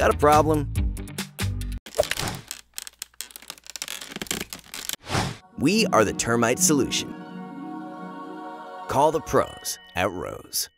Got a problem? We are the termite solution. Call the pros at Rose.